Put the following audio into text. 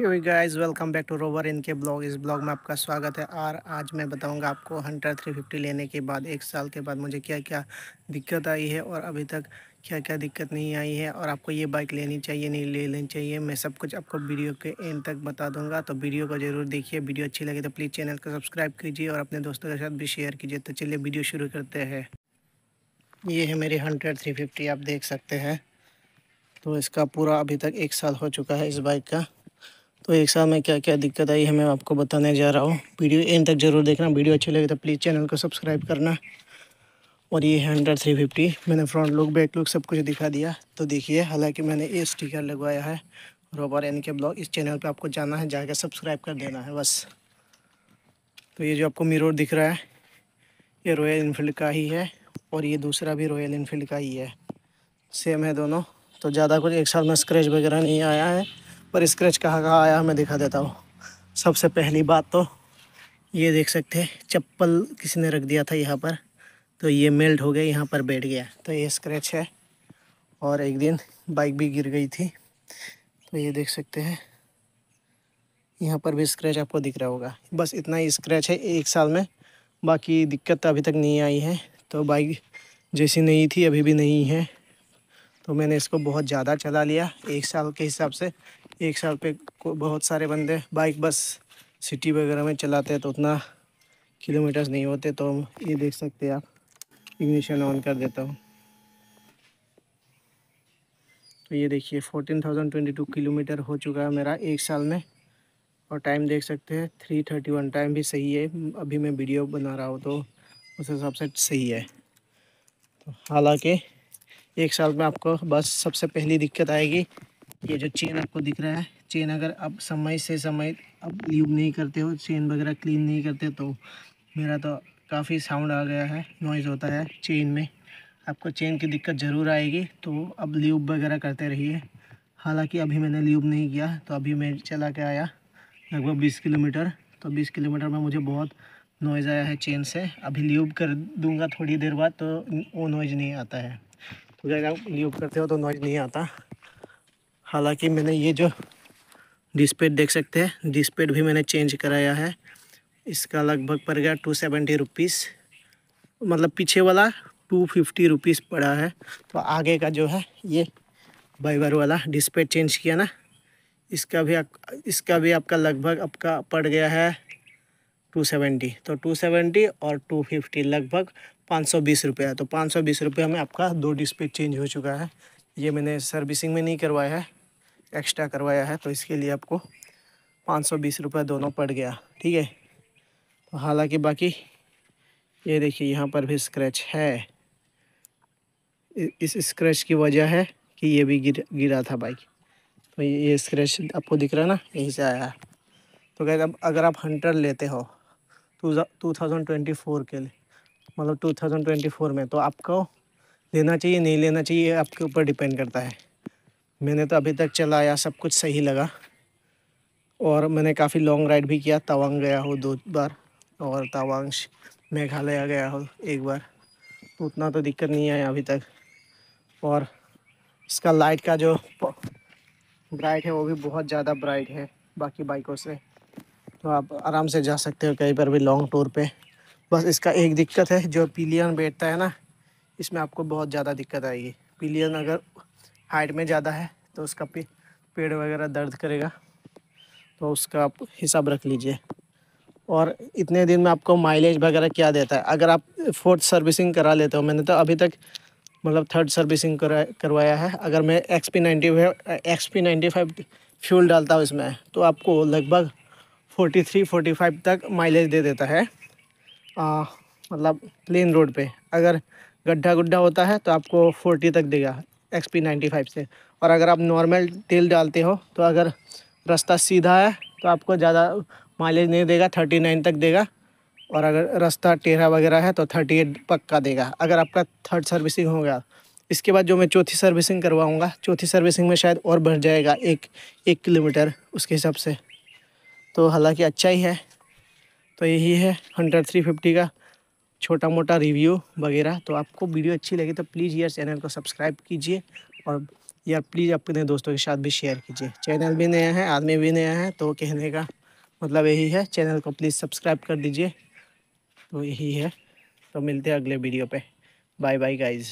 Guys welcome back to Rover N K blog इस blog में आपका स्वागत है। और आज मैं बताऊँगा आपको हंटर 350 लेने के बाद, एक साल के बाद मुझे क्या क्या दिक्कत आई है और अभी तक क्या क्या दिक्कत नहीं आई है। और आपको ये बाइक लेनी चाहिए, नहीं ले लेनी चाहिए, मैं सब कुछ आपको वीडियो के एंड तक बता दूँगा। तो वीडियो को ज़रूर देखिए। वीडियो अच्छी लगे तो प्लीज़ चैनल को सब्सक्राइब कीजिए और अपने दोस्तों के साथ भी शेयर कीजिए। तो चलिए वीडियो शुरू करते हैं। ये है मेरी हंड्रेड थ्री आप देख सकते हैं। तो इसका पूरा अभी तक एक साल हो चुका है इस बाइक का। तो एक साल में क्या क्या दिक्कत आई है, मैं आपको बताने जा रहा हूँ। वीडियो एंड तक ज़रूर देखना। वीडियो अच्छी लगे तो प्लीज़ चैनल को सब्सक्राइब करना। और ये है हंड्रेड थ्री फिफ्टी, मैंने फ्रंट लुक, बैक लुक सब कुछ दिखा दिया। तो देखिए, हालाँकि मैंने ये स्टिकर लगवाया है, रोबर एन के ब्लॉग, इस चैनल पे आपको जाना है जाकर सब्सक्राइब कर देना है, बस। तो ये जो आपको मिरर दिख रहा है, ये रॉयल इनफील्ड का ही है, और ये दूसरा भी रॉयल इनफील्ड का ही है। सेम है दोनों। तो ज़्यादा कुछ एक साल में स्क्रैच वगैरह नहीं आया है। पर स्क्रैच कहाँ कहाँ आया मैं दिखा देता हूँ। सबसे पहली बात तो ये देख सकते हैं, चप्पल किसी ने रख दिया था यहाँ पर। तो ये मेल्ट हो गया, यहाँ पर बैठ गया। तो ये स्क्रैच है और एक दिन बाइक भी गिर गई थी। तो ये देख सकते हैं, यहाँ पर भी स्क्रैच आपको दिख रहा होगा। बस इतना ही स्क्रैच है, एक साल में। बाकी दिक्कत अभी तक नहीं आई है। तो बाइक जैसी नहीं थी, अभी भी नहीं है। तो मैंने इसको बहुत ज़्यादा चला लिया एक साल के हिसाब से। एक साल पे बहुत सारे बंदे, बाइक, बस, सिटी वगैरह में चलाते हैं तो उतना किलोमीटर्स नहीं होते तो ये देख सकते हैं आप। इग्निशन ऑन कर देता हूँ। तो ये देखिए fourteen thousand twenty two kilometre हो चुका है मेरा एक साल में। और टाइम देख सकते हैं थ्री थर्टी वन टाइम भी सही है। अभी मैं वीडियो बना रहा हूँ तो उस हिसाब से सही है। तो हालाँकि एक साल में आपको बस सबसे पहली दिक्कत आएगी। ये जो चेन आपको दिख रहा है चेन अगर आप समय से समय अब यूज़ नहीं करते हो चेन वगैरह क्लीन नहीं करते तो मेरा तो काफ़ी साउंड आ गया है नॉइज़ होता है चेन में। आपको चेन की दिक्कत ज़रूर आएगी तो अब ल्यूब वगैरह करते रहिए। हालाँकि अभी मैंने ल्यूब नहीं किया तो अभी मैं चला के आया लगभग बीस किलोमीटर। तो बीस किलोमीटर में मुझे बहुत नॉइज़ आया है चेन से। अभी ल्यूब कर दूँगा थोड़ी देर बाद तो वो नॉइज़ नहीं आता है। अगर आप ल्यूब करते हो तो नॉइज़ नहीं आता। हालाँकि मैंने ये जो डिस्पेड देख सकते हैं डिस्पेड भी मैंने चेंज कराया है। इसका लगभग पड़ गया टू सेवेंटी रुपीज़ मतलब पीछे वाला टू फिफ्टी रुपीज़ पड़ा है। तो आगे का जो है ये बाइबर वाला डिस्पेड चेंज किया ना। इसका भी आप, इसका भी आपका लगभग आपका पड़ गया है टू सेवेंटी तो टू सेवेंटी और टू फिफ्टी लगभग पाँच सौ बीस रुपया तो पाँच सौ बीस रुपये में आपका दो डिस्प्ले चेंज हो चुका है। ये मैंने सर्विसिंग में नहीं करवाया है एक्स्ट्रा करवाया है तो इसके लिए आपको पाँच सौ बीस रुपये दोनों पड़ गया, ठीक है? तो हालाँकि बाकी, ये देखिए, यहाँ पर भी स्क्रैच है। इस स्क्रैच की वजह है कि ये भी गिर, गिरा था बाइक तो ये स्क्रैच आपको दिख रहा है ना? यहीं से आया है। तो कहते अब अगर आप हंटर लेते हो टू थाउज़ेंड ट्वेंटी फोर के लिए मतलब टू थाउज़ेंड ट्वेंटी फोर में तो आपको लेना चाहिए, नहीं लेना चाहिए आपके ऊपर डिपेंड करता है। मैंने तो अभी तक चलाया, सब कुछ सही लगा। और मैंने काफ़ी लॉन्ग राइड भी किया, तवांग गया हूँ दो बार, और तवांग मेघालय गया हो एक बार। तो उतना तो दिक्कत नहीं आया अभी तक। और इसका लाइट का जो ब्राइट है, वो भी बहुत ज़्यादा ब्राइट है, बाकी बाइकों से। तो आप आराम से जा सकते हो कहीं पर भी लॉन्ग टूर पे। बस इसका एक दिक्कत है जो पिलियन बैठता है ना इसमें आपको बहुत ज़्यादा दिक्कत आएगी। पिलियन अगर हाइट में ज़्यादा है तो उसका पे, पेड़ वगैरह दर्द करेगा तो उसका आप हिसाब रख लीजिए। और इतने दिन में आपको माइलेज वगैरह क्या देता है? अगर आप फोर्थ सर्विसिंग करा लेते हो मैंने तो अभी तक मतलब थर्ड सर्विसिंग करा करवाया है। अगर मैं X P ninety X P ninety five fuel डालता हूँ इसमें तो आपको लगभग फोर्टी थ्री फोर्टी फाइव तक माइलेज दे देता है। मतलब प्लेन रोड पे। अगर गड्ढा गुड्ढा होता है तो आपको फोर्टी तक देगा एक्स पी नाइन्टी फाइव से। और अगर आप नॉर्मल तेल डालते हो तो अगर रास्ता सीधा है तो आपको ज़्यादा माइलेज नहीं देगा थर्टी नाइन तक देगा। और अगर रास्ता टेढ़ा वगैरह है तो थर्टी एट पक्का देगा। अगर आपका थर्ड सर्विसिंग हो गया, इसके बाद जो मैं चौथी सर्विसिंग करवाऊँगा, चौथी सर्विसिंग में शायद और बढ़ जाएगा एक एक किलोमीटर उसके हिसाब से। तो हालाँकि अच्छा ही है। तो यही है हंड्रेड थ्री फिफ्टी का छोटा मोटा रिव्यू वगैरह। तो आपको वीडियो अच्छी लगी तो प्लीज़ यार चैनल को सब्सक्राइब कीजिए और या प्लीज़ अपने दोस्तों के साथ भी शेयर कीजिए। चैनल भी नया है, आदमी भी नया है तो कहने का मतलब यही है चैनल को प्लीज़ सब्सक्राइब कर दीजिए। तो यही है तो मिलते हैं अगले वीडियो पे। Bye bye guys